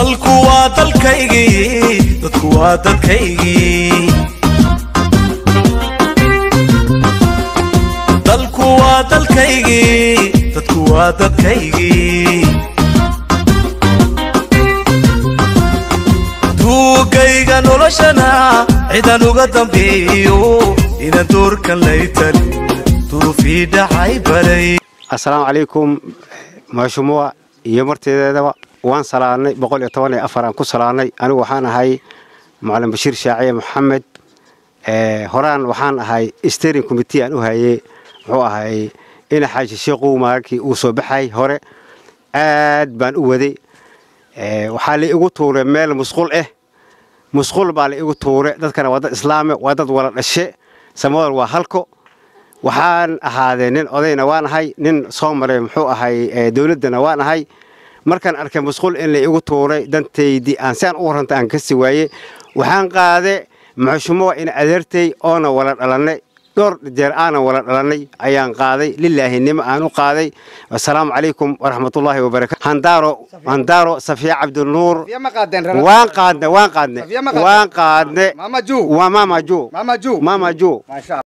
dalku waa dalkaygii dadku waa dadkaygii dalku waa dalkaygii dadku waa dadkaygii duugayga noloshana cidan uga dambeeyo inaan doorkan laytali duufii dhacay baray assalaamu calaykum maashumuwa iyo marteedeedaba waan salaanay boqol iyo toban iyo afar aan ku salaanay. Anigu waxaan ahay macalin bashiir shaaciye maxamed. Horaan waxaan ahay steering committee aan u hayey muxuu ahay ina xaaji sheekhu maagkii uu soo baxay hore. Aad baan u waday. Waxaa la igu tuuray meel musqul ah musqul baa la igu tuuray. Dadkana waa dad islaame waa dad wala dhashe. Samadool waa halko. Waxaan ahaadee nin odayna waan ahay. Nin soo maray muxuu ahay dowladdana waan ahay markaan arkay musqul in la igu tuuray dantaydii aan si aan u warranta aan kasi waaye waxaan qaade maxushumowa in adeertay oona wala dhalannay dhowr jeer aanan wala dhalannay ayaan qaaday. Lilaahinimo aan u qaaday. Assalaamu calaykum waraxmatullaahi wabarakatu handaaro handaaro safiya cabdinuur waan qaadne waan qaadne waan qaadne waa maama ju maama ju